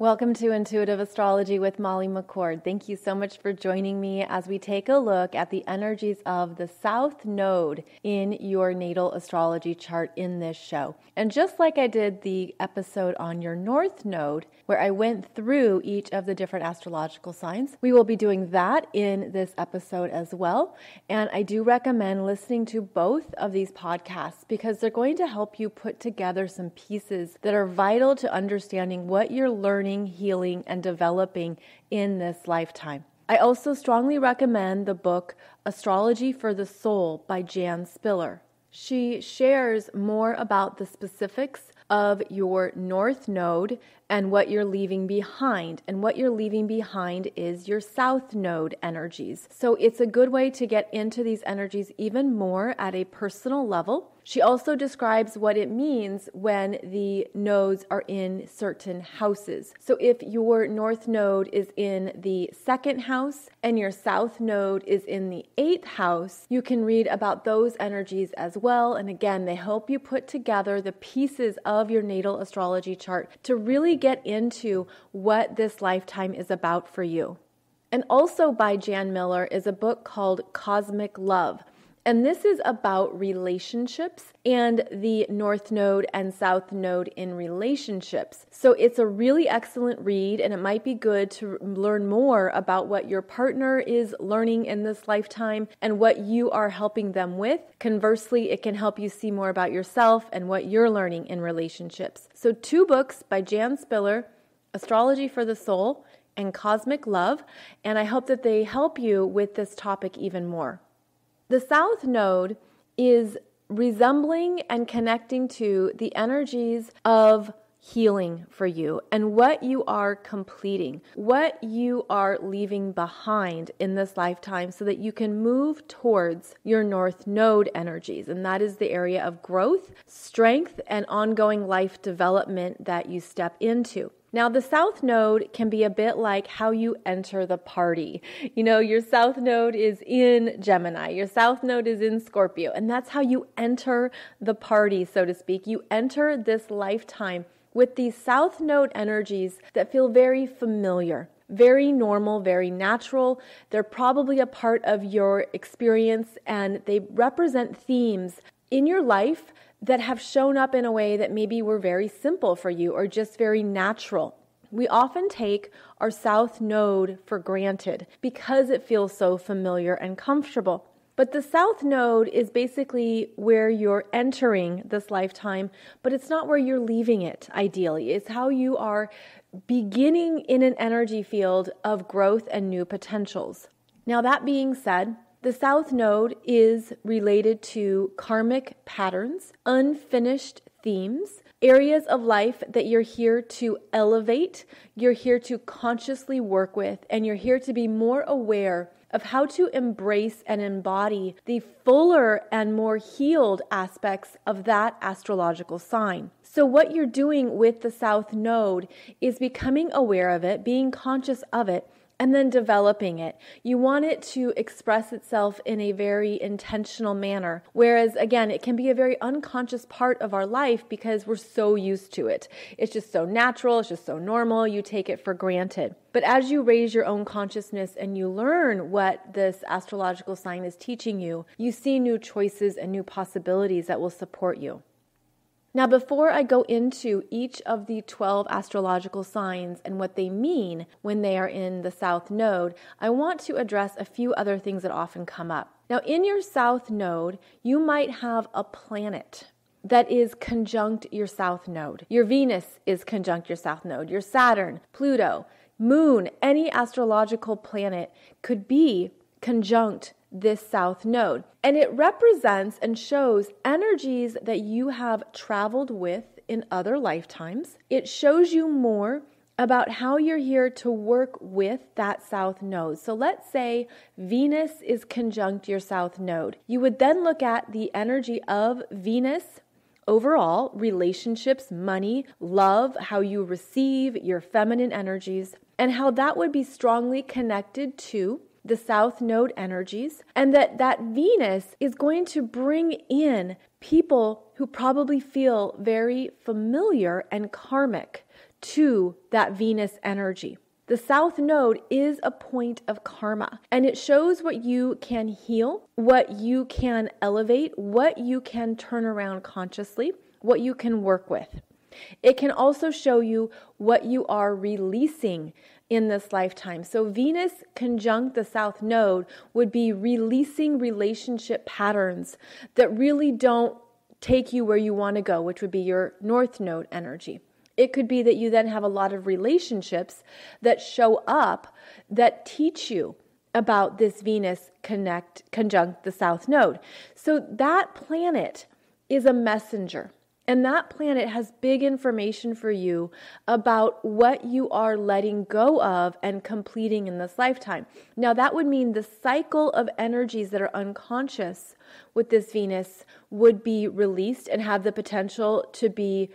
Welcome to Intuitive Astrology with Molly McCord. Thank you so much for joining me as we take a look at the energies of the South Node in your natal astrology chart in this show. And just like I did the episode on your North Node, where I went through each of the different astrological signs, we will be doing that in this episode as well. And I do recommend listening to both of these podcasts because they're going to help you put together some pieces that are vital to understanding what you're learning healing, and developing in this lifetime. I also strongly recommend the book Astrology for the Soul by Jan Spiller. She shares more about the specifics of your north node and what you're leaving behind. And what you're leaving behind is your south node energies. So it's a good way to get into these energies even more at a personal level. She also describes what it means when the nodes are in certain houses. So if your north node is in the second house and your south node is in the eighth house, you can read about those energies as well. And again, they help you put together the pieces of your natal astrology chart to really get into what this lifetime is about for you. And also by Jan Spiller is a book called Cosmic Love. And this is about relationships and the North Node and South Node in relationships. So it's a really excellent read, and it might be good to learn more about what your partner is learning in this lifetime and what you are helping them with. Conversely, it can help you see more about yourself and what you're learning in relationships. So, two books by Jan Spiller Astrology for the Soul and Cosmic Love, and I hope that they help you with this topic even more. The South Node is resembling and connecting to the energies of healing for you and what you are completing, what you are leaving behind in this lifetime so that you can move towards your North Node energies. And that is the area of growth, strength, and ongoing life development that you step into. Now, the south node can be a bit like how you enter the party. You know, your south node is in Gemini, your south node is in Scorpio, and that's how you enter the party, so to speak. You enter this lifetime with these south node energies that feel very familiar. Very normal, very natural. They're probably a part of your experience and they represent themes in your life that have shown up in a way that maybe were very simple for you or just very natural. We often take our south node for granted because it feels so familiar and comfortable. But the south node is basically where you're entering this lifetime, but it's not where you're leaving it, ideally. It's how you are beginning in an energy field of growth and new potentials. Now, that being said, the South Node is related to karmic patterns, unfinished themes, areas of life that you're here to elevate, you're here to consciously work with, and you're here to be more aware of how to embrace and embody the fuller and more healed aspects of that astrological sign. So, what you're doing with the South Node is becoming aware of it, being conscious of it, and then developing it. You want it to express itself in a very intentional manner. Whereas, again, it can be a very unconscious part of our life because we're so used to it. It's just so natural, it's just so normal, you take it for granted. But as you raise your own consciousness and you learn what this astrological sign is teaching you, you see new choices and new possibilities that will support you. Now, before I go into each of the 12 astrological signs and what they mean when they are in the South Node, I want to address a few other things that often come up. Now, in your South Node, you might have a planet that is conjunct your South Node. Your Venus is conjunct your South Node, your Saturn, Pluto, Moon, any astrological planet could be conjunct this south node. And it represents and shows energies that you have traveled with in other lifetimes. It shows you more about how you're here to work with that south node. So let's say Venus is conjunct your south node. You would then look at the energy of Venus overall, relationships, money, love, how you receive your feminine energies, and how that would be strongly connected to the south node energies and that that Venus is going to bring in people who probably feel very familiar and karmic to that Venus energy. The South Node is a point of karma and it shows what you can heal, what you can elevate, what you can turn around consciously, what you can work with. It can also show you what you are releasing in this lifetime. So, Venus conjunct the South Node would be releasing relationship patterns that really don't take you where you want to go, which would be your North Node energy. It could be that you then have a lot of relationships that show up that teach you about this Venus connect conjunct the south node. So that planet is a messenger. And that planet has big information for you about what you are letting go of and completing in this lifetime. Now, that would mean the cycle of energies that are unconscious with this Venus would be released and have the potential to be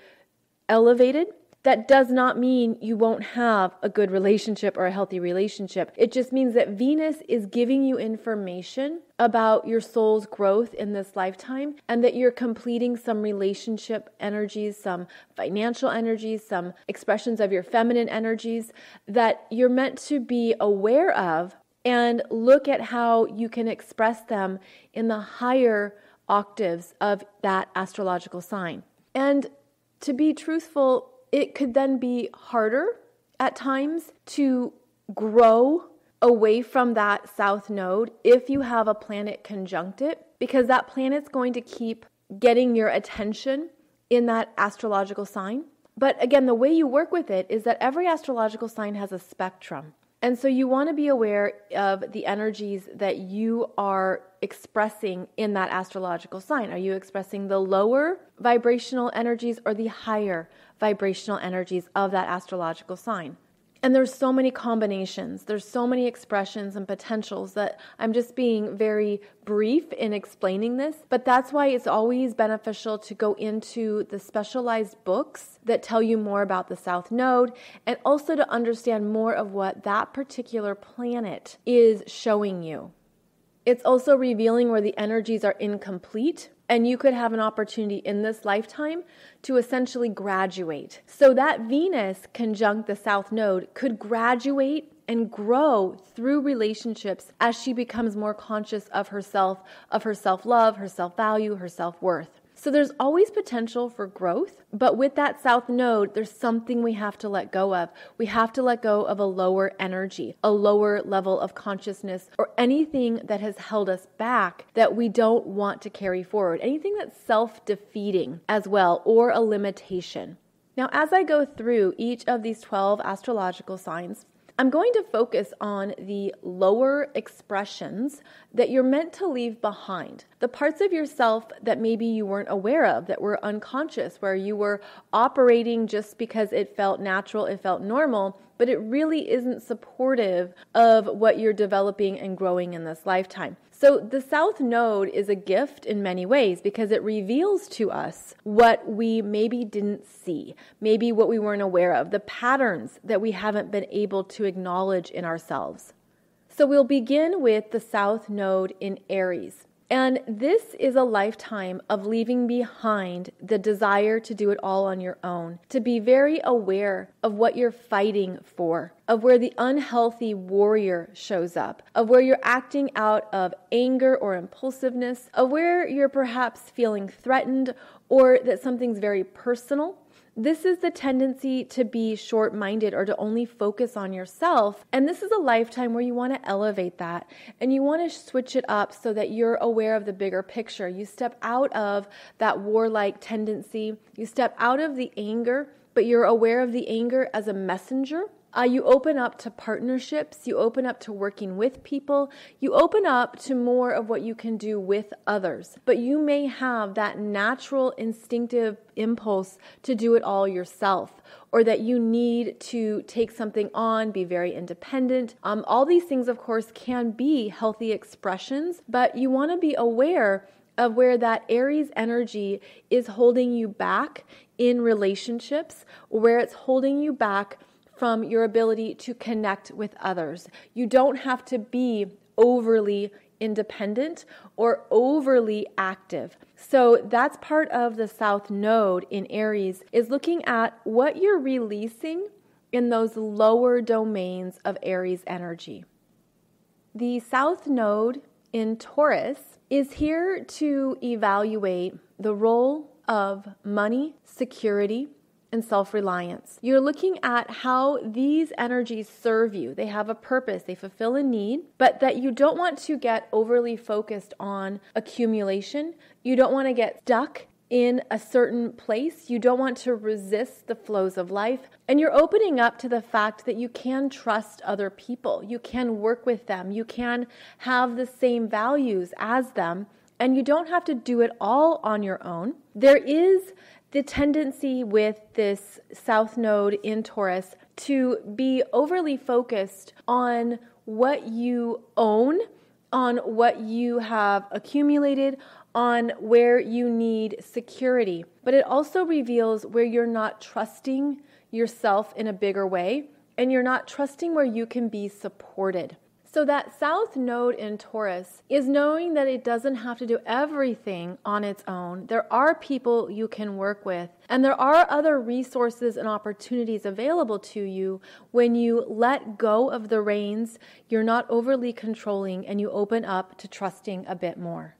elevated. That does not mean you won't have a good relationship or a healthy relationship. It just means that Venus is giving you information about your soul's growth in this lifetime and that you're completing some relationship energies, some financial energies, some expressions of your feminine energies that you're meant to be aware of and look at how you can express them in the higher octaves of that astrological sign. And to be truthful, it could then be harder at times to grow away from that south node if you have a planet conjunct it, because that planet's going to keep getting your attention in that astrological sign. But again, the way you work with it is that every astrological sign has a spectrum. And so you want to be aware of the energies that you are expressing in that astrological sign. Are you expressing the lower vibrational energies or the higher vibrational energies of that astrological sign? And there's so many combinations, there's so many expressions and potentials that I'm just being very brief in explaining this. But that's why it's always beneficial to go into the specialized books that tell you more about the South Node and also to understand more of what that particular planet is showing you. It's also revealing where the energies are incomplete and you could have an opportunity in this lifetime to essentially graduate. So that Venus conjunct the South Node could graduate and grow through relationships as she becomes more conscious of herself, of her self love, her self value, her self worth. So there's always potential for growth, but with that south node, there's something we have to let go of. We have to let go of a lower energy, a lower level of consciousness, or anything that has held us back that we don't want to carry forward. Anything that's self defeating as well, or a limitation. Now, as I go through each of these 12 astrological signs, I'm going to focus on the lower expressions that you're meant to leave behind. The parts of yourself that maybe you weren't aware of, that were unconscious, where you were operating just because it felt natural, it felt normal, but it really isn't supportive of what you're developing and growing in this lifetime. So, the South Node is a gift in many ways because it reveals to us what we maybe didn't see, maybe what we weren't aware of, the patterns that we haven't been able to acknowledge in ourselves. So, we'll begin with the South Node in Aries. And this is a lifetime of leaving behind the desire to do it all on your own, to be very aware of what you're fighting for, of where the unhealthy warrior shows up, of where you're acting out of anger or impulsiveness, of where you're perhaps feeling threatened or that something's very personal this is the tendency to be short minded or to only focus on yourself. And this is a lifetime where you want to elevate that and you want to switch it up so that you're aware of the bigger picture. You step out of that warlike tendency, you step out of the anger, but you're aware of the anger as a messenger uh, you open up to partnerships, you open up to working with people, you open up to more of what you can do with others. But you may have that natural instinctive impulse to do it all yourself, or that you need to take something on, be very independent. Um, all these things, of course, can be healthy expressions, but you want to be aware of where that Aries energy is holding you back in relationships, where it's holding you back from your ability to connect with others. You don't have to be overly independent or overly active. So that's part of the South Node in Aries is looking at what you're releasing in those lower domains of Aries energy. The South Node in Taurus is here to evaluate the role of money, security, and self reliance. You're looking at how these energies serve you. They have a purpose, they fulfill a need, but that you don't want to get overly focused on accumulation. You don't want to get stuck in a certain place. You don't want to resist the flows of life. And you're opening up to the fact that you can trust other people. You can work with them. You can have the same values as them. And you don't have to do it all on your own. There is the tendency with this South Node in Taurus to be overly focused on what you own, on what you have accumulated, on where you need security. But it also reveals where you're not trusting yourself in a bigger way and you're not trusting where you can be supported. So, that South Node in Taurus is knowing that it doesn't have to do everything on its own. There are people you can work with, and there are other resources and opportunities available to you when you let go of the reins, you're not overly controlling, and you open up to trusting a bit more.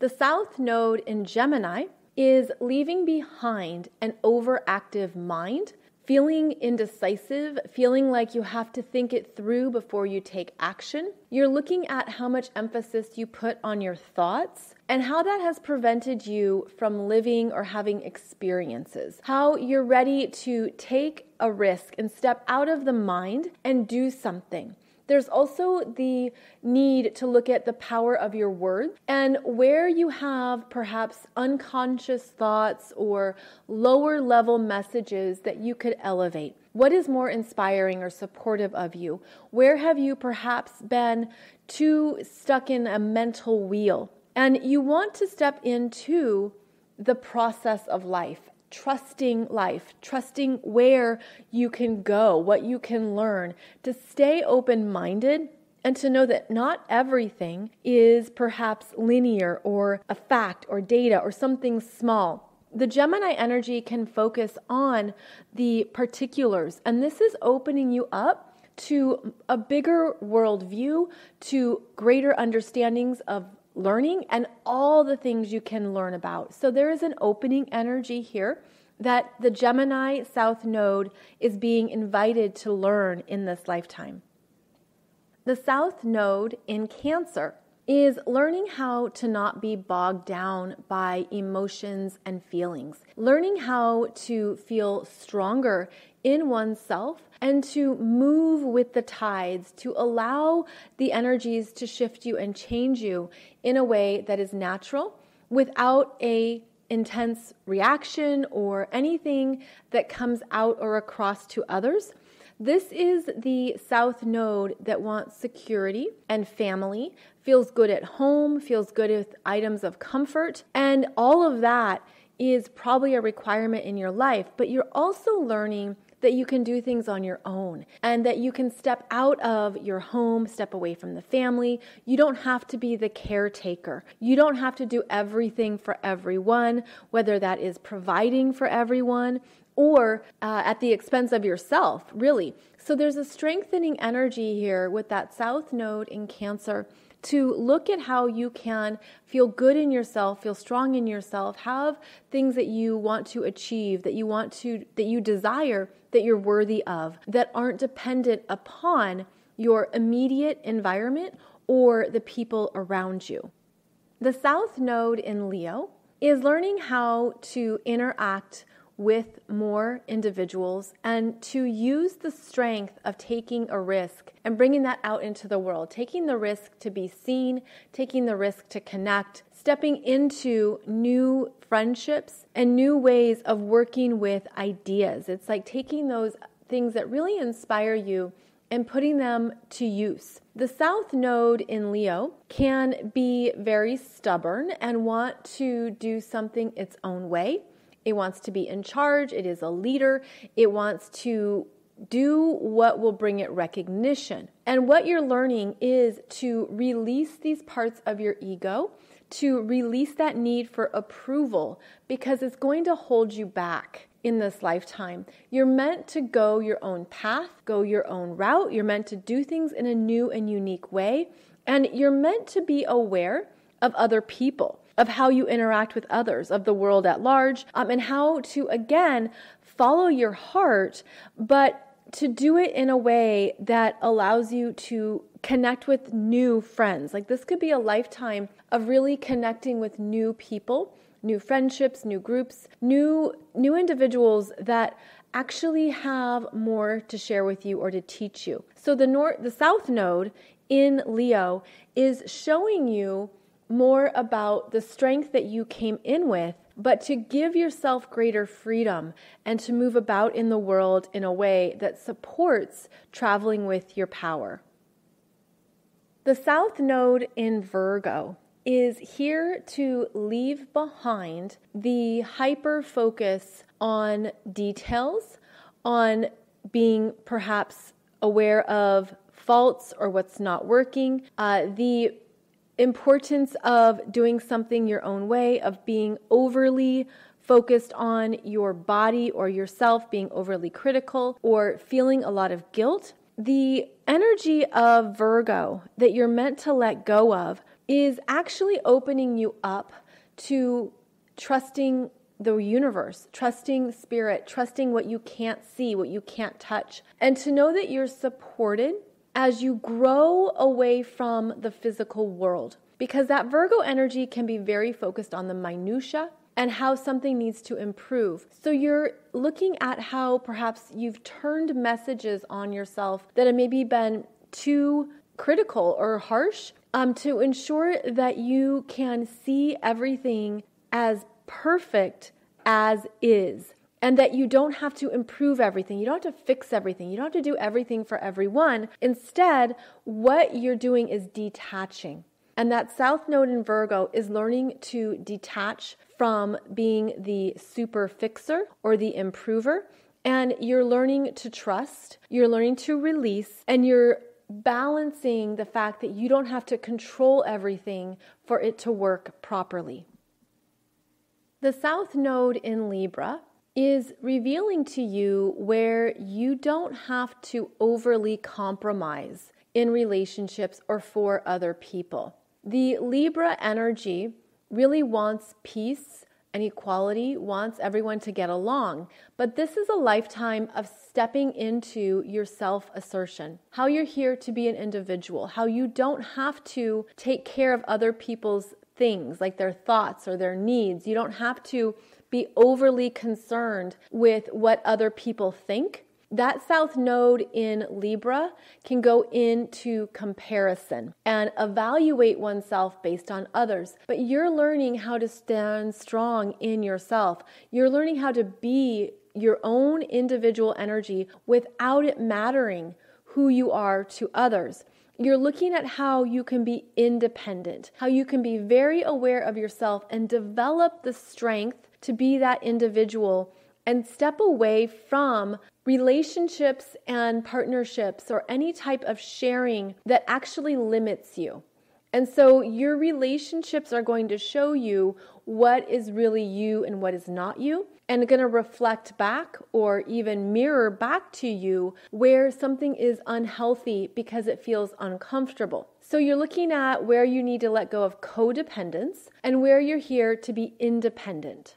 The South Node in Gemini is leaving behind an overactive mind feeling indecisive, feeling like you have to think it through before you take action. You're looking at how much emphasis you put on your thoughts and how that has prevented you from living or having experiences. How you're ready to take a risk and step out of the mind and do something. There's also the need to look at the power of your words and where you have perhaps unconscious thoughts or lower level messages that you could elevate. What is more inspiring or supportive of you? Where have you perhaps been too stuck in a mental wheel? And you want to step into the process of life trusting life, trusting where you can go, what you can learn, to stay open minded and to know that not everything is perhaps linear or a fact or data or something small. The Gemini energy can focus on the particulars, and this is opening you up to a bigger worldview, to greater understandings of learning and all the things you can learn about. So there is an opening energy here that the Gemini South Node is being invited to learn in this lifetime. The South Node in Cancer is learning how to not be bogged down by emotions and feelings, learning how to feel stronger in oneself and to move with the tides, to allow the energies to shift you and change you in a way that is natural without a intense reaction or anything that comes out or across to others. This is the South Node that wants security and family, feels good at home, feels good with items of comfort, and all of that is probably a requirement in your life, but you're also learning that you can do things on your own and that you can step out of your home, step away from the family. You don't have to be the caretaker. You don't have to do everything for everyone, whether that is providing for everyone or uh, at the expense of yourself, really. So there's a strengthening energy here with that South Node in Cancer to look at how you can feel good in yourself, feel strong in yourself, have things that you want to achieve, that you want to, that you desire, that you're worthy of, that aren't dependent upon your immediate environment or the people around you. The South Node in Leo is learning how to interact with more individuals and to use the strength of taking a risk and bringing that out into the world, taking the risk to be seen, taking the risk to connect, stepping into new friendships and new ways of working with ideas. It's like taking those things that really inspire you and putting them to use. The South Node in Leo can be very stubborn and want to do something its own way. It wants to be in charge. It is a leader. It wants to do what will bring it recognition. And what you're learning is to release these parts of your ego, to release that need for approval because it's going to hold you back in this lifetime. You're meant to go your own path, go your own route. You're meant to do things in a new and unique way. And you're meant to be aware of other people, of how you interact with others, of the world at large, um, and how to, again, follow your heart, but to do it in a way that allows you to connect with new friends. Like this could be a lifetime of really connecting with new people, new friendships, new groups, new new individuals that actually have more to share with you or to teach you. So the north the south node in Leo is showing you more about the strength that you came in with but to give yourself greater freedom and to move about in the world in a way that supports traveling with your power. The South Node in Virgo is here to leave behind the hyper focus on details, on being perhaps aware of faults or what's not working, uh, the importance of doing something your own way, of being overly focused on your body or yourself, being overly critical, or feeling a lot of guilt. The energy of Virgo that you're meant to let go of is actually opening you up to trusting the universe, trusting spirit, trusting what you can't see, what you can't touch, and to know that you're supported as you grow away from the physical world. Because that Virgo energy can be very focused on the minutia and how something needs to improve. So you're looking at how perhaps you've turned messages on yourself that have maybe been too critical or harsh um, to ensure that you can see everything as perfect as is and that you don't have to improve everything. You don't have to fix everything. You don't have to do everything for everyone. Instead, what you're doing is detaching. And that South Node in Virgo is learning to detach from being the super fixer or the improver. And you're learning to trust, you're learning to release, and you're balancing the fact that you don't have to control everything for it to work properly. The South Node in Libra is revealing to you where you don't have to overly compromise in relationships or for other people. The Libra energy really wants peace and equality, wants everyone to get along. But this is a lifetime of stepping into your self assertion, how you're here to be an individual, how you don't have to take care of other people's things like their thoughts or their needs. You don't have to be overly concerned with what other people think. That South Node in Libra can go into comparison and evaluate oneself based on others. But you're learning how to stand strong in yourself. You're learning how to be your own individual energy without it mattering who you are to others you're looking at how you can be independent, how you can be very aware of yourself and develop the strength to be that individual and step away from relationships and partnerships or any type of sharing that actually limits you. And so your relationships are going to show you what is really you and what is not you, and going to reflect back or even mirror back to you where something is unhealthy because it feels uncomfortable. So you're looking at where you need to let go of codependence and where you're here to be independent.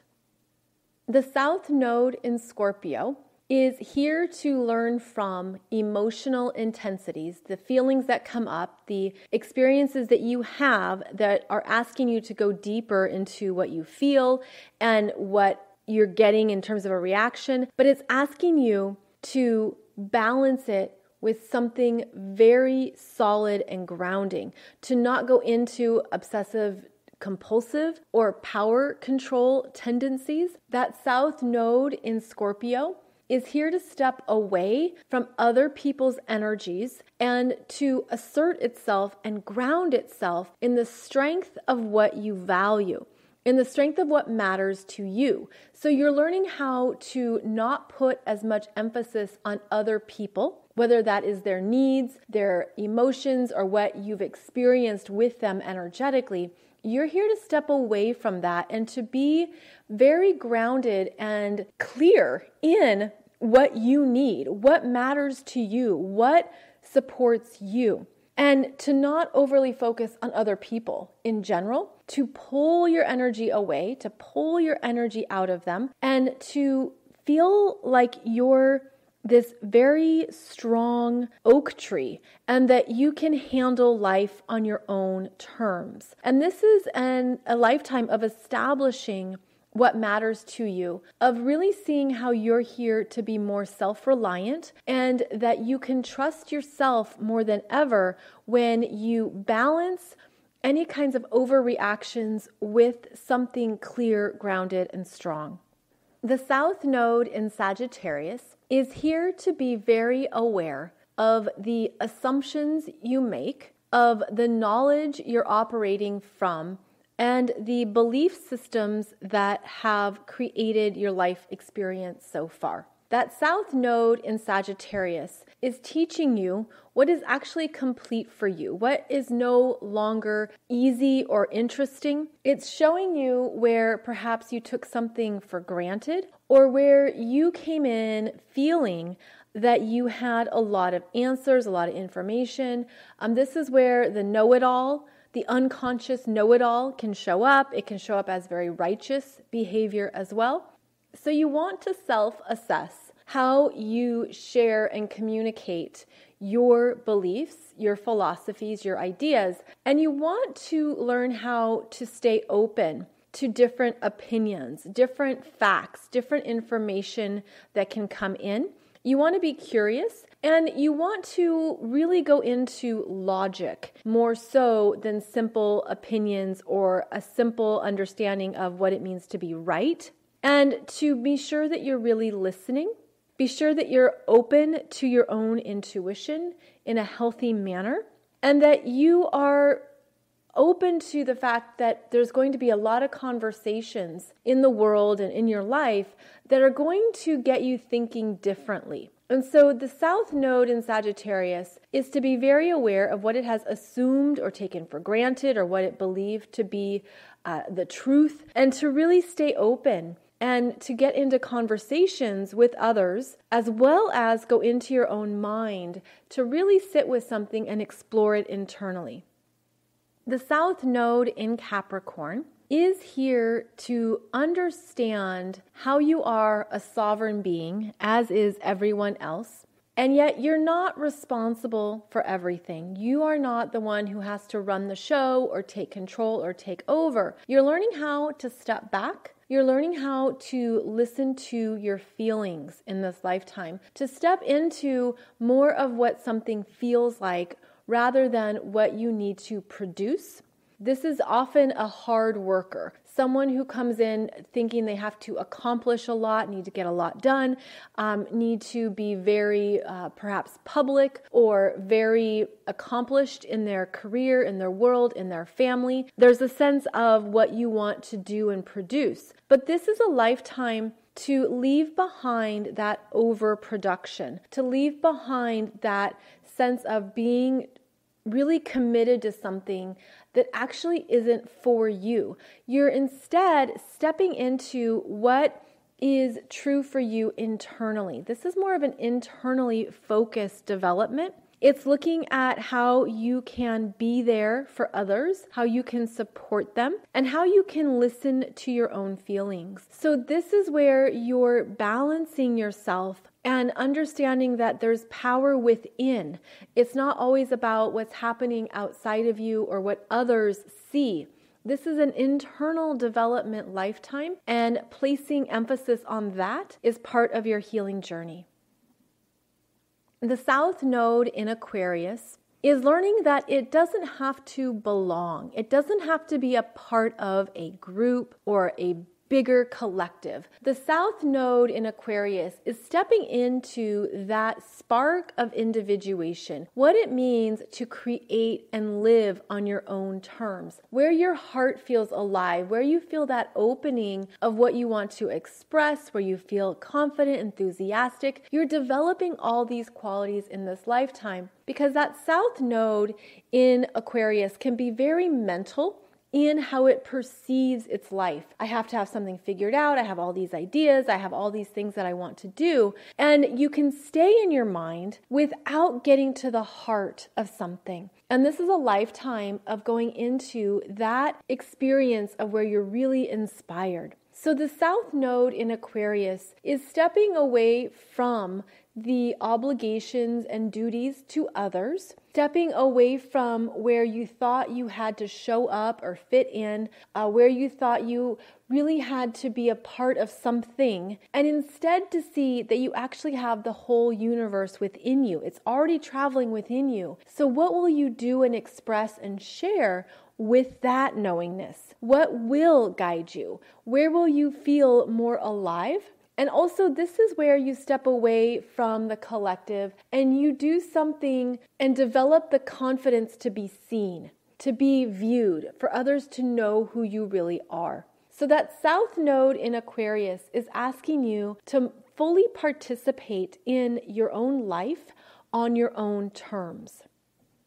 The South Node in Scorpio is here to learn from emotional intensities, the feelings that come up, the experiences that you have that are asking you to go deeper into what you feel and what you're getting in terms of a reaction, but it's asking you to balance it with something very solid and grounding, to not go into obsessive compulsive or power control tendencies, that South Node in Scorpio is here to step away from other people's energies and to assert itself and ground itself in the strength of what you value. in the strength of what matters to you. So you're learning how to not put as much emphasis on other people, whether that is their needs, their emotions, or what you've experienced with them energetically. You're here to step away from that and to be very grounded and clear in what you need, what matters to you, what supports you and to not overly focus on other people in general, to pull your energy away, to pull your energy out of them, and to feel like you're this very strong oak tree and that you can handle life on your own terms. And this is an, a lifetime of establishing what matters to you, of really seeing how you're here to be more self reliant and that you can trust yourself more than ever when you balance any kinds of overreactions with something clear, grounded, and strong. The South Node in Sagittarius is here to be very aware of the assumptions you make, of the knowledge you're operating from, and the belief systems that have created your life experience so far. That South Node in Sagittarius is teaching you what is actually complete for you, what is no longer easy or interesting. It's showing you where perhaps you took something for granted or where you came in feeling that you had a lot of answers, a lot of information. Um, this is where the know it all the unconscious know it all can show up. It can show up as very righteous behavior as well. So, you want to self assess how you share and communicate your beliefs, your philosophies, your ideas, and you want to learn how to stay open to different opinions, different facts, different information that can come in. You want to be curious and you want to really go into logic more so than simple opinions or a simple understanding of what it means to be right. And to be sure that you're really listening. Be sure that you're open to your own intuition in a healthy manner and that you are open to the fact that there's going to be a lot of conversations in the world and in your life that are going to get you thinking differently. And so the South Node in Sagittarius is to be very aware of what it has assumed or taken for granted or what it believed to be uh, the truth and to really stay open and to get into conversations with others as well as go into your own mind to really sit with something and explore it internally. The South Node in Capricorn is here to understand how you are a sovereign being, as is everyone else. And yet, you're not responsible for everything. You are not the one who has to run the show or take control or take over. You're learning how to step back. You're learning how to listen to your feelings in this lifetime, to step into more of what something feels like rather than what you need to produce this is often a hard worker, someone who comes in thinking they have to accomplish a lot, need to get a lot done, um, need to be very uh, perhaps public or very accomplished in their career, in their world, in their family. There's a sense of what you want to do and produce. But this is a lifetime to leave behind that overproduction, to leave behind that sense of being really committed to something that actually isn't for you. You're instead stepping into what is true for you internally. This is more of an internally focused development. It's looking at how you can be there for others, how you can support them, and how you can listen to your own feelings. So, this is where you're balancing yourself and understanding that there's power within. It's not always about what's happening outside of you or what others see. This is an internal development lifetime, and placing emphasis on that is part of your healing journey. The South Node in Aquarius is learning that it doesn't have to belong. It doesn't have to be a part of a group or a bigger collective. The South Node in Aquarius is stepping into that spark of individuation, what it means to create and live on your own terms, where your heart feels alive, where you feel that opening of what you want to express, where you feel confident, enthusiastic. You're developing all these qualities in this lifetime because that South Node in Aquarius can be very mental in how it perceives its life. I have to have something figured out. I have all these ideas. I have all these things that I want to do. And you can stay in your mind without getting to the heart of something. And this is a lifetime of going into that experience of where you're really inspired. So the South Node in Aquarius is stepping away from the obligations and duties to others, stepping away from where you thought you had to show up or fit in, uh, where you thought you really had to be a part of something, and instead to see that you actually have the whole universe within you. It's already traveling within you. So, what will you do and express and share? With that knowingness, what will guide you? Where will you feel more alive? And also, this is where you step away from the collective and you do something and develop the confidence to be seen, to be viewed, for others to know who you really are. So, that South Node in Aquarius is asking you to fully participate in your own life on your own terms.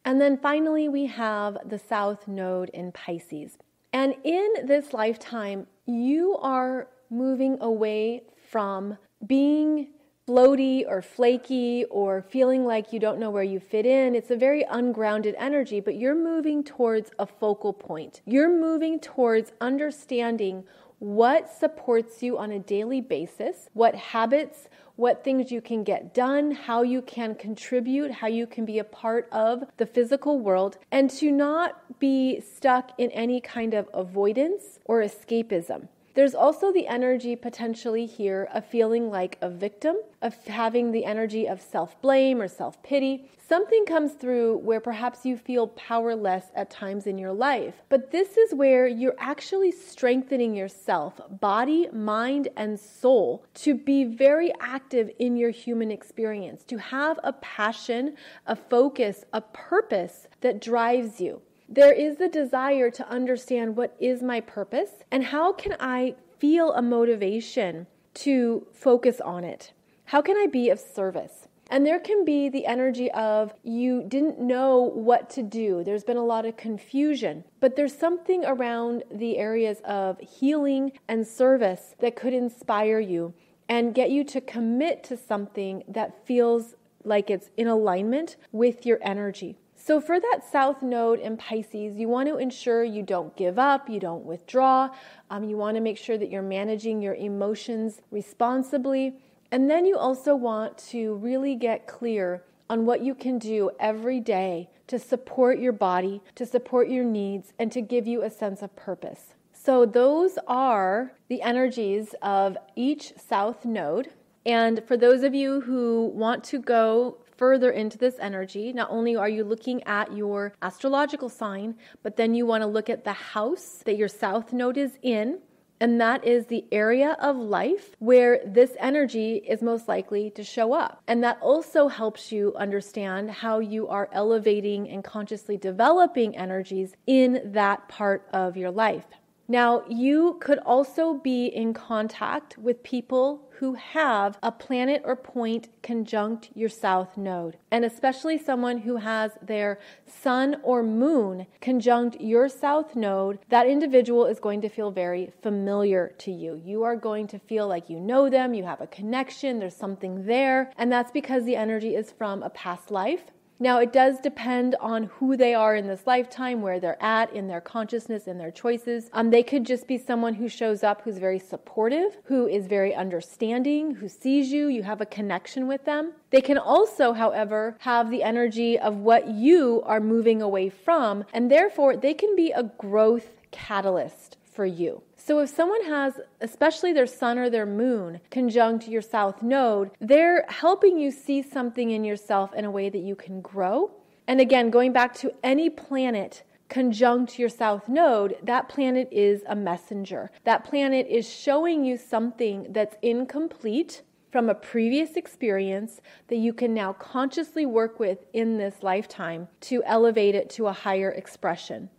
And then finally, we have the South Node in Pisces. And in this lifetime, you are moving away from being floaty or flaky or feeling like you don't know where you fit in. It's a very ungrounded energy, but you're moving towards a focal point. You're moving towards understanding what supports you on a daily basis, what habits, what things you can get done, how you can contribute, how you can be a part of the physical world, and to not be stuck in any kind of avoidance or escapism. There's also the energy potentially here of feeling like a victim, of having the energy of self blame or self pity. Something comes through where perhaps you feel powerless at times in your life. But this is where you're actually strengthening yourself, body, mind, and soul, to be very active in your human experience, to have a passion, a focus, a purpose that drives you. There is the desire to understand what is my purpose and how can I feel a motivation to focus on it? How can I be of service? And there can be the energy of you didn't know what to do. There's been a lot of confusion, but there's something around the areas of healing and service that could inspire you and get you to commit to something that feels like it's in alignment with your energy. So, for that south node in Pisces, you want to ensure you don't give up, you don't withdraw. Um, you want to make sure that you're managing your emotions responsibly. And then you also want to really get clear on what you can do every day to support your body, to support your needs, and to give you a sense of purpose. So, those are the energies of each south node. And for those of you who want to go further into this energy, not only are you looking at your astrological sign, but then you want to look at the house that your south node is in. And that is the area of life where this energy is most likely to show up. And that also helps you understand how you are elevating and consciously developing energies in that part of your life. Now, you could also be in contact with people who have a planet or point conjunct your south node, and especially someone who has their sun or moon conjunct your south node, that individual is going to feel very familiar to you. You are going to feel like you know them, you have a connection, there's something there, and that's because the energy is from a past life now, it does depend on who they are in this lifetime, where they're at in their consciousness and their choices. Um, they could just be someone who shows up who's very supportive, who is very understanding, who sees you, you have a connection with them. They can also, however, have the energy of what you are moving away from, and therefore they can be a growth catalyst for you. So if someone has, especially their sun or their moon, conjunct your south node, they're helping you see something in yourself in a way that you can grow. And again, going back to any planet conjunct your south node, that planet is a messenger. That planet is showing you something that's incomplete from a previous experience that you can now consciously work with in this lifetime to elevate it to a higher expression.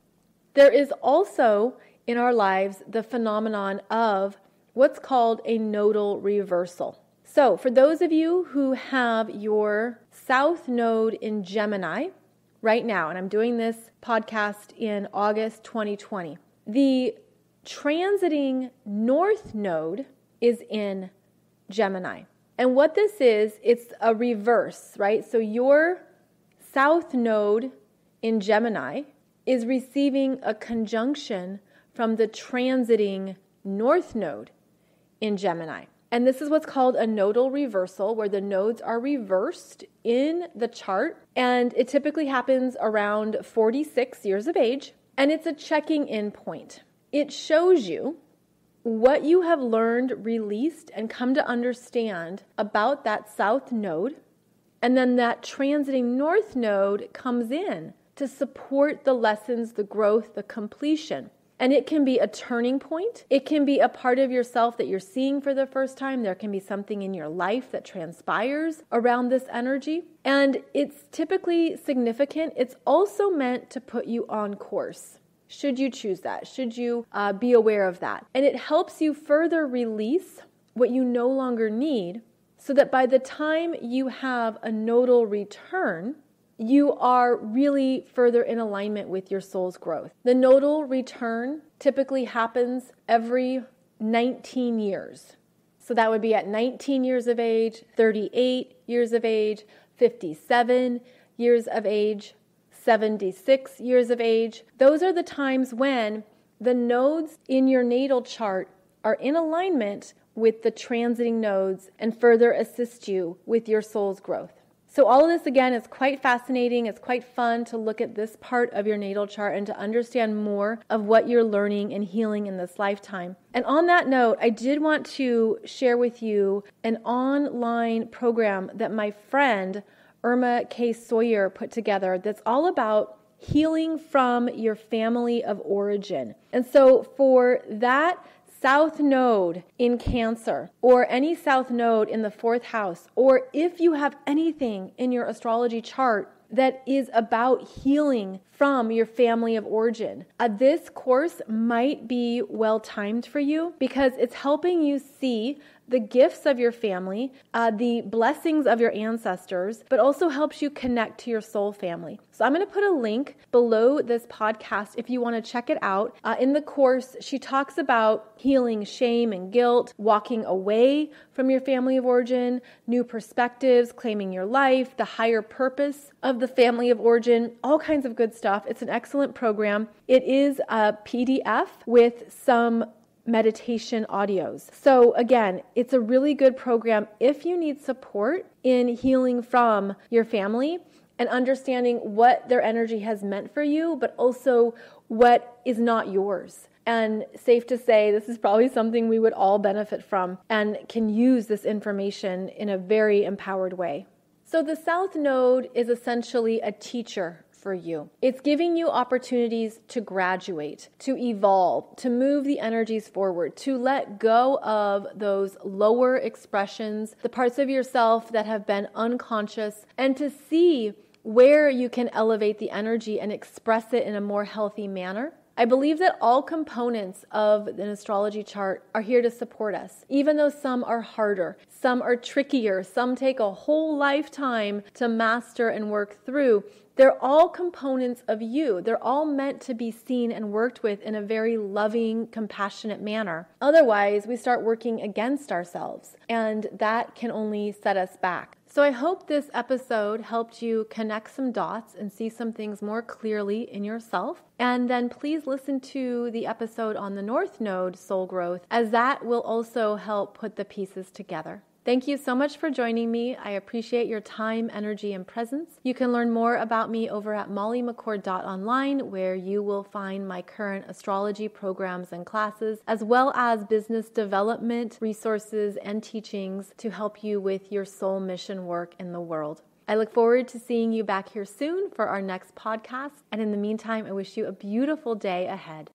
There is also in our lives the phenomenon of what's called a nodal reversal. So, for those of you who have your south node in Gemini right now, and I'm doing this podcast in August 2020, the transiting north node is in Gemini. And what this is, it's a reverse, right? So your south node in Gemini is receiving a conjunction from the transiting north node in Gemini. And this is what's called a nodal reversal, where the nodes are reversed in the chart. And it typically happens around 46 years of age. And it's a checking in point. It shows you what you have learned, released, and come to understand about that south node. And then that transiting north node comes in to support the lessons, the growth, the completion. And it can be a turning point. It can be a part of yourself that you're seeing for the first time. There can be something in your life that transpires around this energy. And it's typically significant. It's also meant to put you on course. Should you choose that? Should you uh, be aware of that? And it helps you further release what you no longer need so that by the time you have a nodal return, you are really further in alignment with your soul's growth. The nodal return typically happens every 19 years. So that would be at 19 years of age, 38 years of age, 57 years of age, 76 years of age. Those are the times when the nodes in your natal chart are in alignment with the transiting nodes and further assist you with your soul's growth. So, all of this again is quite fascinating. It's quite fun to look at this part of your natal chart and to understand more of what you're learning and healing in this lifetime. And on that note, I did want to share with you an online program that my friend Irma Kaye Sawyer put together that's all about healing from your family of origin. And so, for that south node in Cancer or any south node in the fourth house, or if you have anything in your astrology chart that is about healing from your family of origin. Uh, this course might be well timed for you because it's helping you see the gifts of your family, uh, the blessings of your ancestors, but also helps you connect to your soul family. So I'm going to put a link below this podcast if you want to check it out. Uh, in the course, she talks about healing shame and guilt, walking away from your family of origin, new perspectives, claiming your life, the higher purpose of the family of origin, all kinds of good stuff. It's an excellent program. It is a PDF with some meditation audios. So, again, it's a really good program if you need support in healing from your family and understanding what their energy has meant for you, but also what is not yours. And safe to say, this is probably something we would all benefit from and can use this information in a very empowered way. So, the South Node is essentially a teacher for you. It's giving you opportunities to graduate, to evolve, to move the energies forward, to let go of those lower expressions, the parts of yourself that have been unconscious, and to see where you can elevate the energy and express it in a more healthy manner. I believe that all components of an astrology chart are here to support us, even though some are harder, some are trickier, some take a whole lifetime to master and work through. They're all components of you. They're all meant to be seen and worked with in a very loving, compassionate manner. Otherwise, we start working against ourselves, and that can only set us back. So, I hope this episode helped you connect some dots and see some things more clearly in yourself. And then please listen to the episode on the North Node soul growth, as that will also help put the pieces together. Thank you so much for joining me. I appreciate your time, energy, and presence. You can learn more about me over at mollymccord.online, where you will find my current astrology programs and classes, as well as business development resources and teachings to help you with your soul mission work in the world. I look forward to seeing you back here soon for our next podcast. And in the meantime, I wish you a beautiful day ahead.